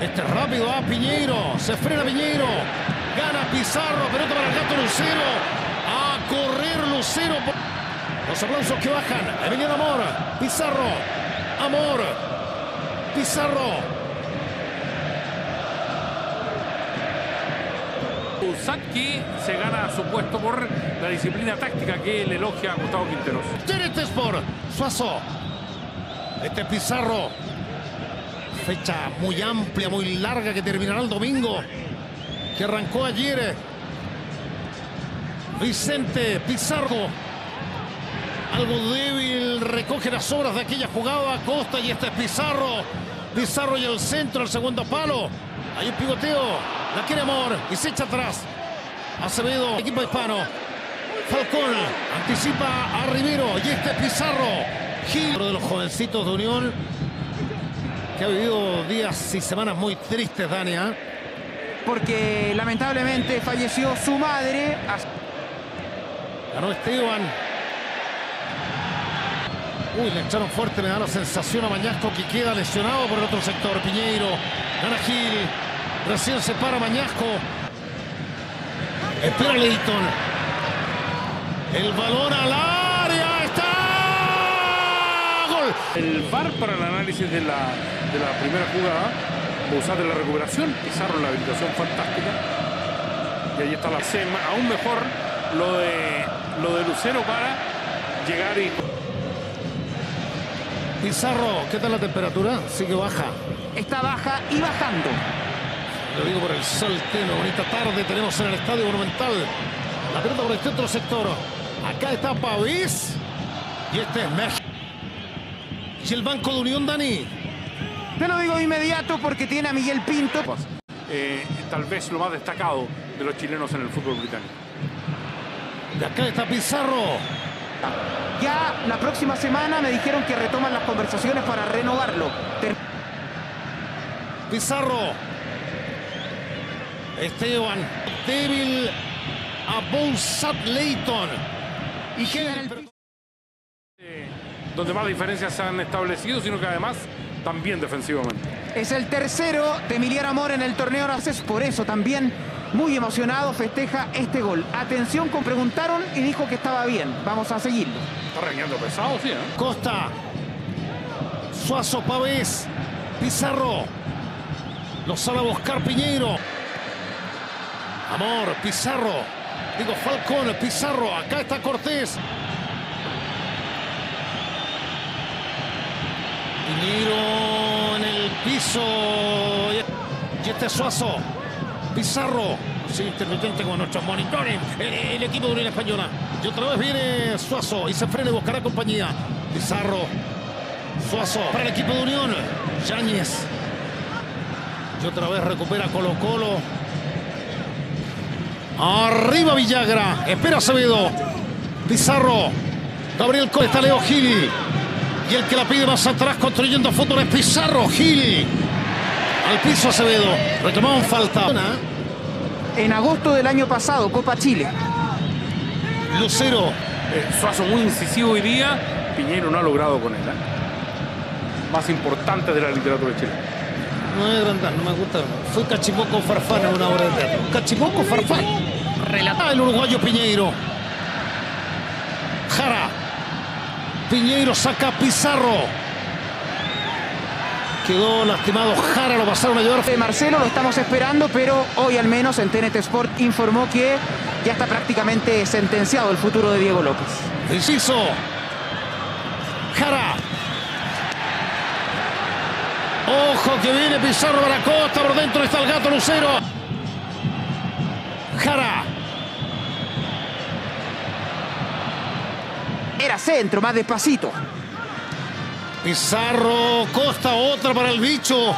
Este es rápido a Piñeiro. Se frena Piñeiro. Gana Pizarro. Pelota para el gato Lucero. A correr Lucero. Los aplausos que bajan. Emiliano Amor. Pizarro. Amor. Pizarro. Satki se gana su puesto por la disciplina táctica que le elogia a Gustavo Quinteros. Térete Sport. Suazo. Este es Pizarro. Fecha muy amplia, muy larga que terminará el domingo. Que arrancó ayer. Vicente Pizarro. Algo débil. Recoge las obras de aquella jugada. Costa y este es Pizarro. Pizarro y el centro, el segundo palo. Hay un pivoteo. La quiere Amor y se echa atrás. Acevedo, equipo hispano. Falcón anticipa a Rivero y este es Pizarro. Gil, uno de los jovencitos de Unión que ha vivido días y semanas muy tristes, Dania. Porque lamentablemente falleció su madre. Ganó Esteban. Uy, le echaron fuerte, me da la sensación a Mañasco que queda lesionado por el otro sector. Piñeiro, gana Gil, recién se para Mañasco. Espera Leighton. El balón al El VAR para el análisis de la, de la primera jugada, usar de la recuperación, Pizarro en la habilitación fantástica. Y ahí está la SEMA, aún mejor lo de, lo de Lucero para llegar y... Pizarro, ¿qué tal la temperatura? Sigue baja. Está baja y bajando. Lo digo por el sol tenue. Bonita tarde tenemos en el Estadio Monumental. La pelota por este otro sector. Acá está Pavís. Y este es México. Y el Banco de Unión, Dani. Te lo digo de inmediato porque tiene a Miguel Pinto. Eh, tal vez lo más destacado de los chilenos en el fútbol británico. Y acá está Pizarro. Ya la próxima semana me dijeron que retoman las conversaciones para renovarlo. Pizarro. Esteban. Débil a Boussat Leighton. y queda en el donde más diferencias se han establecido, sino que además también defensivamente. Es el tercero de Emiliano Amor en el torneo Naces, por eso también muy emocionado festeja este gol. Atención, con preguntaron y dijo que estaba bien. Vamos a seguirlo. Está reñando pesado, sí, ¿eh? Costa. Suazo Pavés. Pizarro. Lo sale a buscar Piñeiro. Amor, Pizarro. Digo Falcón, Pizarro. Acá está Cortés. Piñeiro en el piso. Y este es Suazo. Pizarro. Sí, intermitente con nuestros monitores. El, equipo de Unión Española. Y otra vez viene Suazo y se frena y buscará compañía. Pizarro. Suazo para el equipo de Unión. Yáñez. Y otra vez recupera Colo Colo. Arriba Villagra. Espera Acevedo. Pizarro. Gabriel Cole. Leo Gil. Y el que la pide más atrás construyendo fútbol es Pizarro. Gil. Al piso Acevedo. Reclamaban falta. En agosto del año pasado, Copa Chile. Lucero. Eh, Suazo muy incisivo hoy día, Piñero no ha logrado con él. ¿eh? Más importante de la literatura chilena. No es grandán, no me gusta. Fue Cachipoco Farfán en una obra de teatro. Cachipoco Farfán. Relataba el uruguayo Piñeiro. Jara. Piñeiro saca a Pizarro. Quedó lastimado Jara, lo pasaron a. De Marcelo lo estamos esperando, pero hoy al menos en TNT Sport informó que ya está prácticamente sentenciado el futuro de Diego López. Inciso. Jara. Ojo que viene Pizarro para Costa. Por dentro está el gato Lucero. Jara. Era centro, más despacito. Pizarro, Costa, otra para el bicho.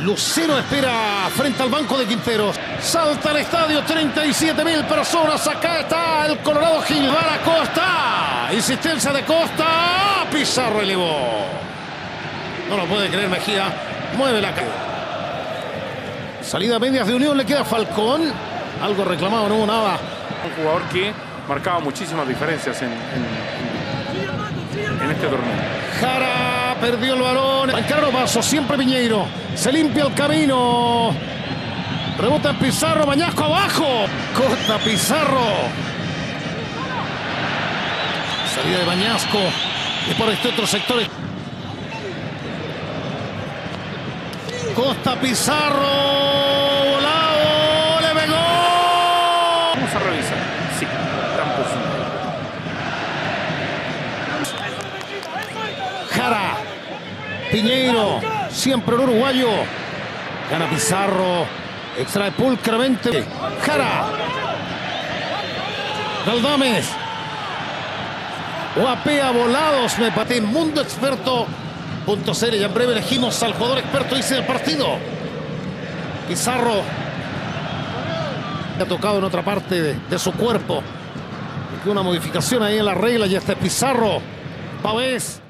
Lucero espera frente al banco de Quinteros. Salta al estadio, 37 mil personas. Acá está el Colorado Gil. Para Costa. Insistencia de Costa. Pizarro elevó. No lo puede creer Mejía. Mueve la cara. Salida medias de Unión. Le queda Falcón. Algo reclamado, no hubo nada. Un jugador que marcaba muchísimas diferencias en, en- este torneo. Jara perdió el balón. Caro paso, siempre Piñeiro. Se limpia el camino. Rebota en Pizarro, Mañasco abajo. Costa Pizarro. Salida de Bañasco. Y por este otro sector. Costa Pizarro. Siempre el uruguayo. Gana Pizarro. Extrae pulcramente. Jara. Galdames. Guapea volados. Me paté. Mundo experto. Punto serie. Y en breve elegimos al jugador experto. Dice el partido. Pizarro. Ha tocado en otra parte de, de su cuerpo. Una modificación ahí en la regla. Y este Pizarro. Pavés.